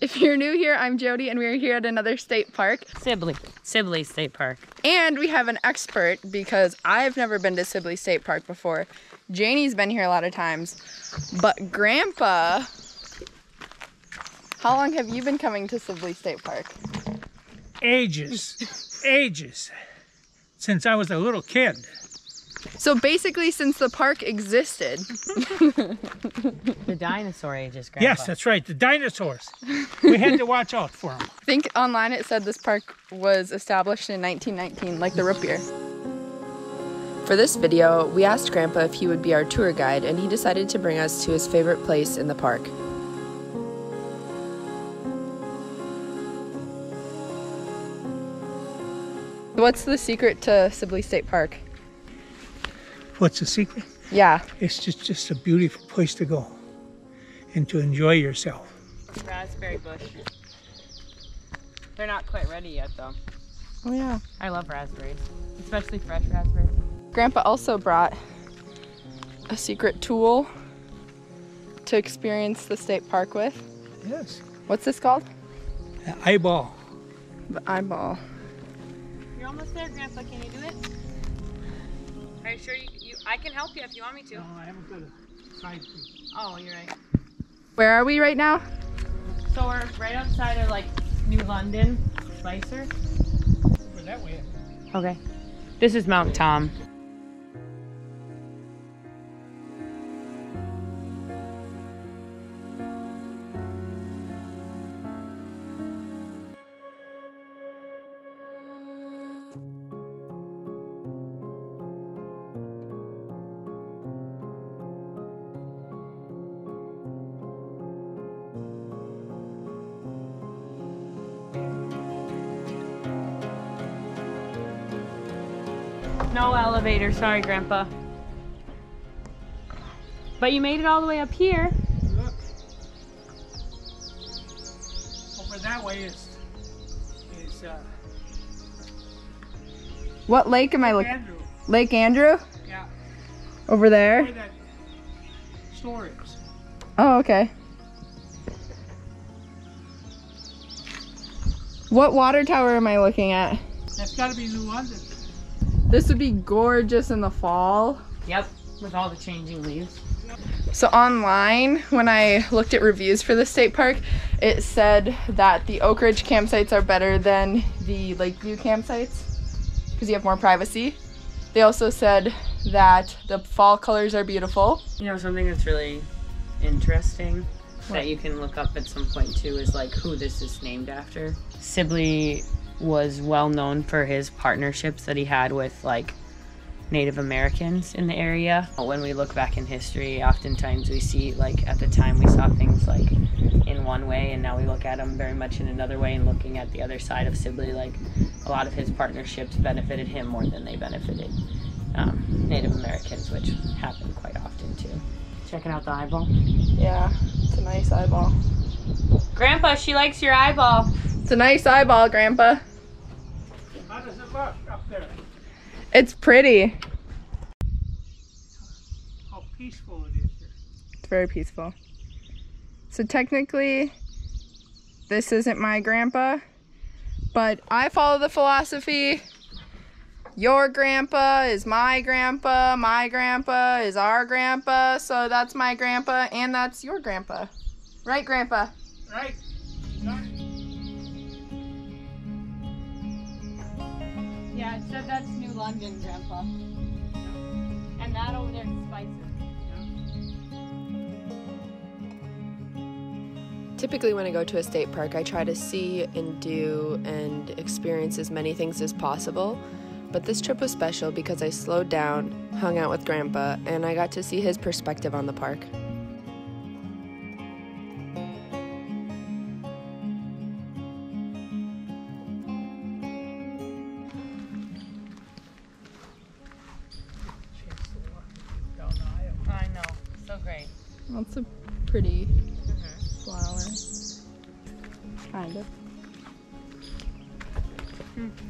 If you're new here, I'm Jodi and we're here at another state park. Sibley. Sibley State Park. And we have an expert because I've never been to Sibley State Park before. Janie's been here a lot of times. But Grandpa, how long have you been coming to Sibley State Park? ages, ages, since I was a little kid. So basically since the park existed. The dinosaur ages, Grandpa. Yes, that's right, the dinosaurs. We had to watch out for them. I think online it said this park was established in 1919, like the root beer. For this video, we asked Grandpa if he would be our tour guide, and he decided to bring us to his favorite place in the park. What's the secret to Sibley State Park? What's the secret? Yeah. It's just, just a beautiful place to go and to enjoy yourself. Raspberry bush. They're not quite ready yet, though. Oh yeah. I love raspberries, especially fresh raspberries. Grandpa also brought a secret tool to experience the state park with. Yes. What's this called? An eyeball. The eyeball. You're almost there, Grandpa. Can you do it? Are you sure you, you I can help you if you want me to. I haven't got a side piece. Oh, you're right. Where are we right now? So we're right outside of like New London, Spicer. Over that way. Okay. This is Mount Tom. No elevator, sorry, Grandpa. But you made it all the way up here. Look. Over that way is, is uh, What lake am I looking? Andrew. Lake Andrew? Yeah. Over there? Where that store is. Oh, okay. What water tower am I looking at? That's got to be New London. This would be gorgeous in the fall. Yep, with all the changing leaves. So online, when I looked at reviews for the state park, it said that the Oak Ridge campsites are better than the Lakeview campsites because you have more privacy. They also said that the fall colors are beautiful. You know, something that's really interesting that you can look up at some point too is like who this is named after. Sibley was well known for his partnerships that he had with like Native Americans in the area. When we look back in history, oftentimes we see like at the time we saw things like in one way and now we look at them very much in another way and looking at the other side of Sibley like a lot of his partnerships benefited him more than they benefited um, Native Americans, which happened quite often too. Checking out the eyeball. Yeah, it's a nice eyeball. Grandpa, she likes your eyeball. It's a nice eyeball, Grandpa. How does it look up there? It's pretty. How peaceful it is here. It's very peaceful. So technically, this isn't my grandpa, but I follow the philosophy your grandpa is my grandpa, my grandpa is our grandpa, so that's my grandpa, and that's your grandpa. Right, grandpa? Right? Yeah, it said that's New London, Grandpa. And that over there is Spicer. Typically, when I go to a state park, I try to see and do and experience as many things as possible. But this trip was special because I slowed down, hung out with Grandpa, and I got to see his perspective on the park.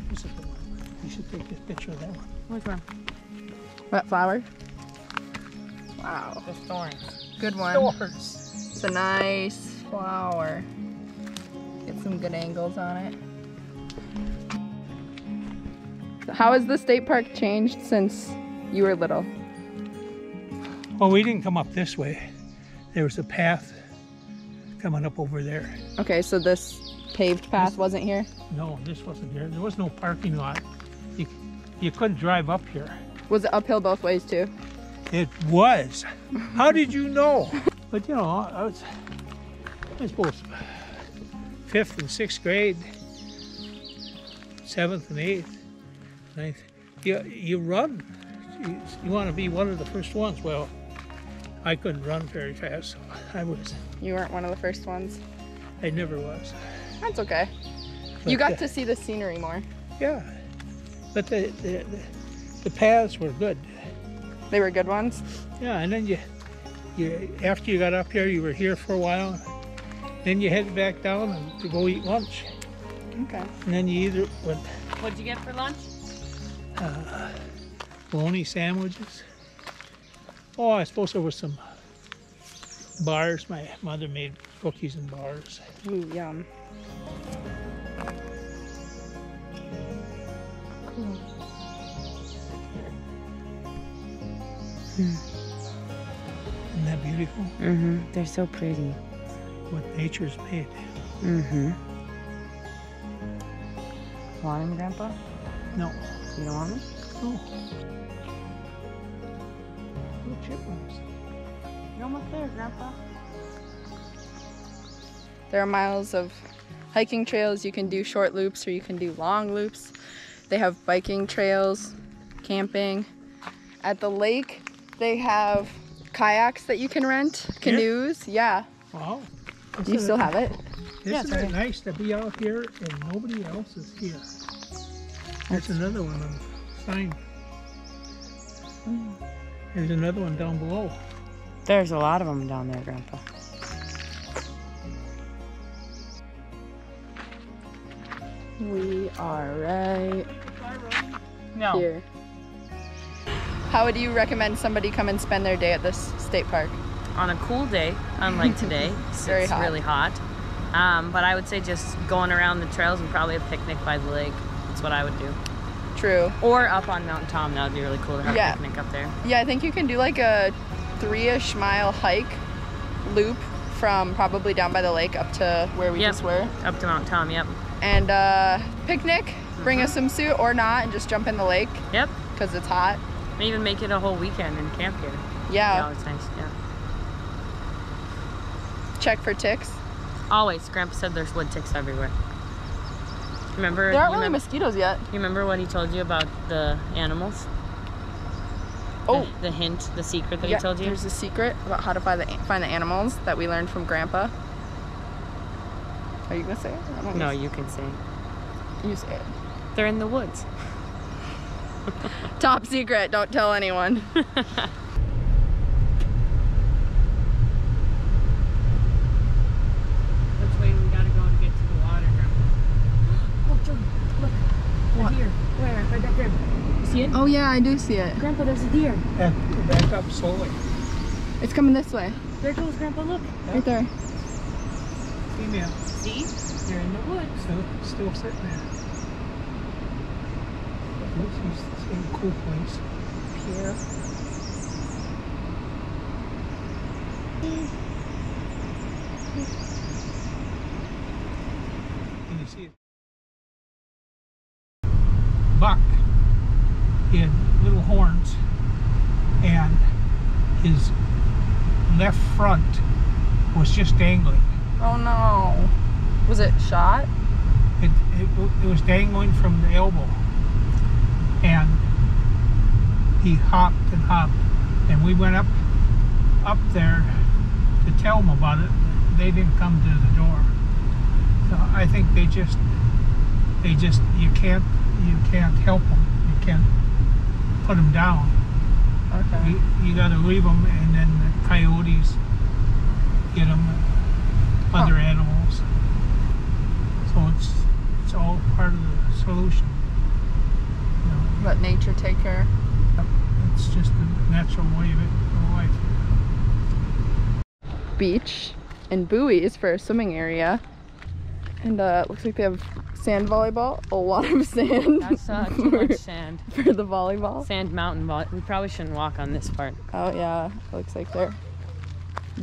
This is the one. You should take this picture of that one. Which one? What flower? Wow. The thorns. Good one. Doors. It's a nice flower. Get some good angles on it. So how has the state park changed since you were little? Well, we didn't come up this way. There was a path coming up over there. Okay, so this paved path wasn't here? No, this wasn't there. There was no parking lot. You, you couldn't drive up here. Was it uphill both ways too? It was. How did you know? But you know, I was, I suppose, fifth and sixth grade, seventh and eighth, ninth. You you run. You, you want to be one of the first ones. Well, I couldn't run very fast, so I was. You weren't one of the first ones. I never was. That's okay. But, You got uh, to see the scenery more. Yeah, but the the, the, the paths were good. They were good ones. Yeah, and then you, you after you got up here, you were here for a while. Then you headed back down and to go eat lunch. Okay. And then you either went What'd you get for lunch? Uh, bologna sandwiches. Oh, I suppose there was some bars. My mother made cookies and bars. Ooh, yum. Isn't that beautiful? Mm-hmm. They're so pretty. What nature's made. Mm-hmm. Want him, Grandpa? No, You don't want him? no. Little chipmunks. You're almost there, Grandpa. There are miles of hiking trails. You can do short loops or you can do long loops. They have biking trails, camping. At the lake, they have kayaks that you can rent, canoes. Yeah. Wow. Do you still have it? Yeah, Isn't it's right it nice to be out here and nobody else is here? There's another one on the sign. There's another one down below. There's a lot of them down there, Grandpa. We are right No. here. How would you recommend somebody come and spend their day at this state park? On a cool day, unlike today, it's hot. really hot. Um, but I would say just going around the trails and probably a picnic by the lake. That's what I would do. True. Or up on Mount Tom. That would be really cool to have Yeah. a picnic up there. Yeah, I think you can do like a three-ish mile hike loop from probably down by the lake up to where we Yep. just were. Up to Mount Tom. Yep. And uh, picnic, bring a swimsuit or not, and just jump in the lake Yep. because it's hot. Even make it a whole weekend and camp here. Yeah. Yeah, it's nice. Yeah. Check for ticks. Always. Grandpa said there's wood ticks everywhere. Remember? There aren't really mosquitoes yet. you remember what he told you about the animals? Oh, The, the hint, the secret that yeah. he told you? There's a secret about how to find the find the animals that we learned from Grandpa. Are you gonna say it? No, you can say. you say it. They're in the woods. Top secret. Don't tell anyone. Which way we gotta go to get to the water, Grandpa? Oh, John, look. What? A deer. Where? Right back there. You see it? Oh yeah, I do see it. Grandpa, there's a deer. Yeah, back up slowly. It's coming this way. There goes, Grandpa, look. Right there. Female. See? They're in the woods. Still, still sitting there. This is the same cool place. Here. Can you see it? Buck. Had little horns, and his left front was just dangling. Oh no. Was it shot? It, it, it was dangling from the elbow. And he hopped and hopped. And we went up up there to tell them about it. They didn't come to the door. So I think they just they just you can't you can't help them. You can't put them down. Okay. You, you got to leave them, and then the coyotes get them, other animals. So it's it's all part of the solution. You know, Let nature take care. it's just the natural way of it, life. Beach and buoys for a swimming area. And uh, looks like they have sand volleyball. A lot of sand. That's uh, too much sand. for the volleyball. Sand mountain volley. We probably shouldn't walk on this part. Oh yeah, looks like they're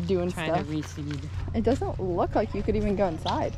doing Trying stuff. to reseed. It doesn't look like you could even go inside.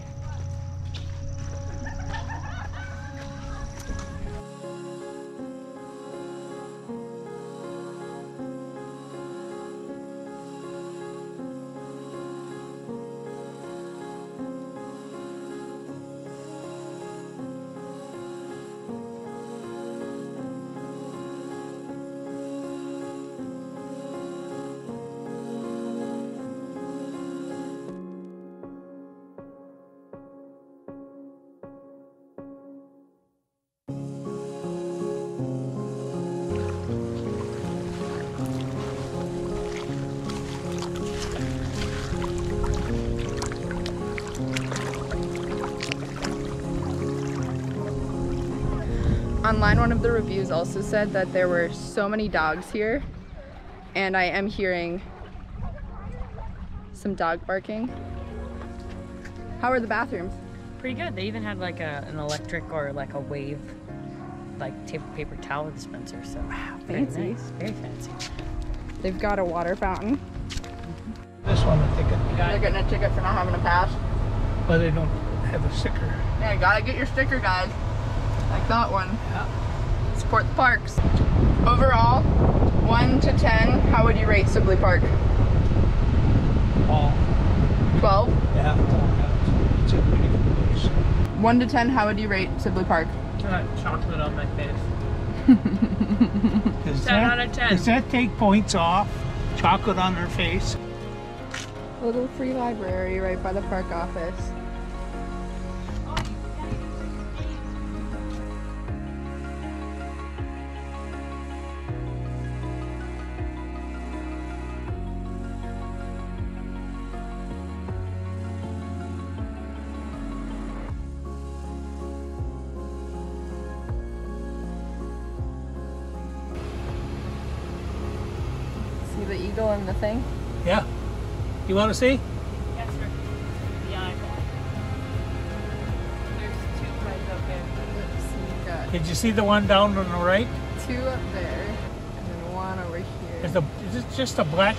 Online, one of the reviews also said that there were so many dogs here, and I am hearing some dog barking. How are the bathrooms? Pretty good. They even had like a, an electric or like a wave, like tape paper towel dispenser. So wow, very fancy. nice, very fancy. They've got a water fountain. Mm-hmm. This one, I think, They're getting a ticket for not having a pass. but they don't have a sticker. Yeah, you gotta get your sticker, guys. Like that one. Yeah. Support the parks. Overall, 1 to 10, how would you rate Sibley Park? All. 12? Yeah. It's a beautiful place. 1 to 10, how would you rate Sibley Park? Got chocolate on my face. Does 10 that- out of 10. Does that take points off? Chocolate on her face? A little free library right by the park office. Eagle and the thing? Yeah. You want to see? Yes, sir. The eyeball. There's two right up there. So you've Did you see the one down on the right? two up there, and then one over here. Is, the, is it just a black